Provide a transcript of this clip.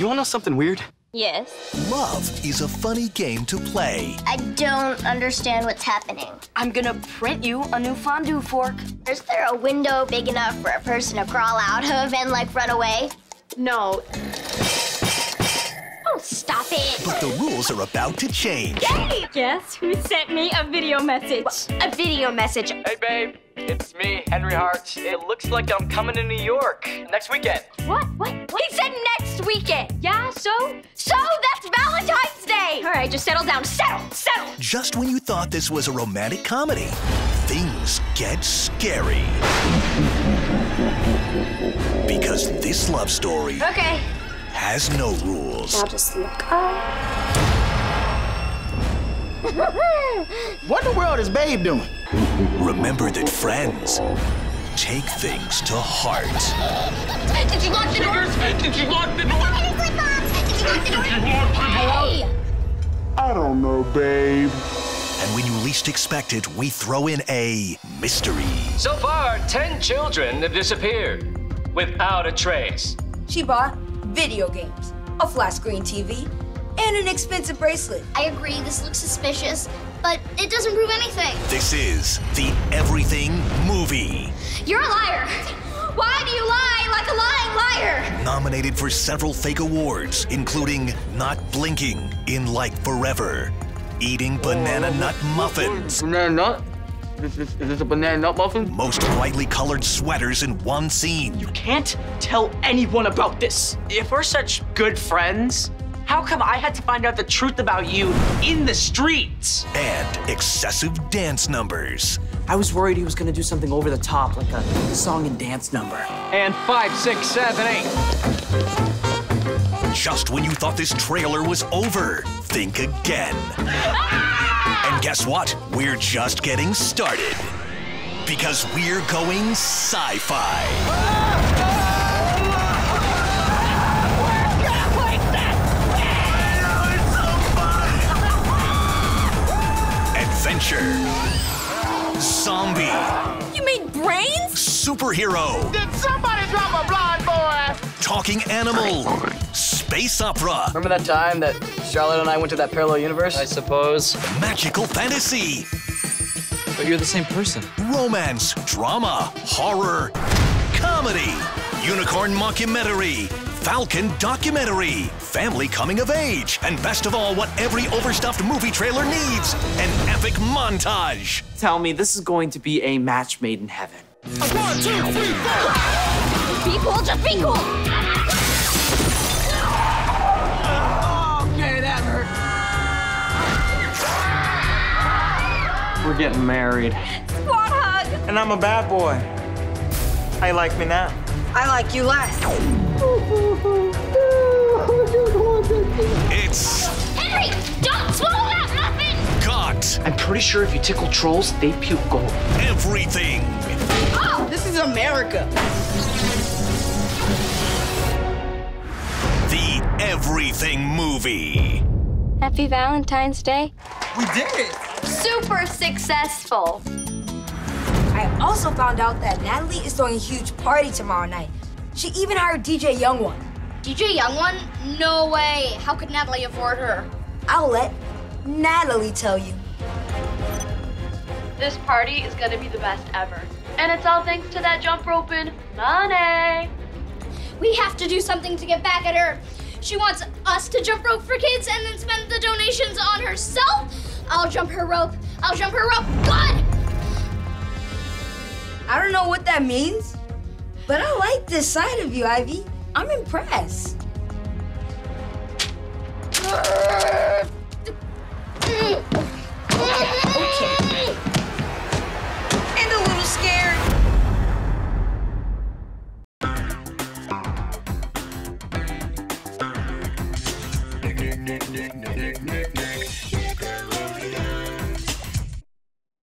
Do you want to know something weird? Yes. Love is a funny game to play. I don't understand what's happening. I'm gonna print you a new fondue fork. Is there a window big enough for a person to crawl out of and, like, run away? No. Oh, stop it. But the rules are about to change. Hey! Guess who sent me a video message? A video message. Hey, babe. It's me, Henry Hart. It looks like I'm coming to New York next weekend. What? What? What? He said next weekend. Yeah, so? So that's Valentine's Day. All right, just settle down. Settle, settle. Just when you thought this was a romantic comedy, things get scary. Because this love story Okay. has no rules. I'll just look up. What in the world is Babe doing? Remember that friends take things to heart. Did you lock the door? Did you lock the door? Did you lock the door? I don't know, babe. And when you least expect it, we throw in a mystery. So far, 10 children have disappeared without a trace. She bought video games, a flat screen TV, and an expensive bracelet. I agree, this looks suspicious, but it doesn't prove anything. This is the Everything Movie. You're a liar. Why do you lie like a lying liar? Nominated for several fake awards, including Not Blinking in Like Forever, Eating Banana Nut Muffins, Banana nut? Is this, is this a banana nut muffin? most brightly colored sweaters in one scene, You Can't tell anyone about this. If we're such good friends, how come I had to find out the truth about you in the streets? and excessive dance numbers. I was worried he was gonna do something over the top, like a song and dance number. And five, six, seven, eight. Just when you thought this trailer was over, think again. Ah! And guess what? We're just getting started. Because we're going sci fi. Adventure. Zombie. You made brains? Superhero. Did somebody drop a blind boy? Talking animal. Space opera. Remember that time that Charlotte and I went to that parallel universe? I suppose. Magical fantasy. But you're the same person. romance, drama, horror, comedy, unicorn mockumentary, Falcon documentary, family coming of age, and best of all, what every overstuffed movie trailer needs an epic montage. Tell me this is going to be a match made in heaven. One, two, three, four. Be cool, just be cool. Okay, that hurt. We're getting married. Squad hug. And I'm a bad boy. How you like me now? I like you less. It's Henry, don't swallow that muffin! got I'm pretty sure if you tickle trolls, they puke gold. everything. Oh! This is America. The Everything Movie. Happy Valentine's Day. We did it. Super successful. I also found out that Natalie is throwing a huge party tomorrow night. She even hired DJ Young One. DJ Young One? No way. How could Natalie afford her? I'll let Natalie tell you. This party is gonna be the best ever. And it's all thanks to that jump rope and money. We have to do something to get back at her. She wants us to jump rope for kids and then spend the donations on herself. I'll jump her rope. I'll jump her rope. Good! I don't know what that means, but I like this side of you, Ivy. I'm impressed. Okay. And a little scared.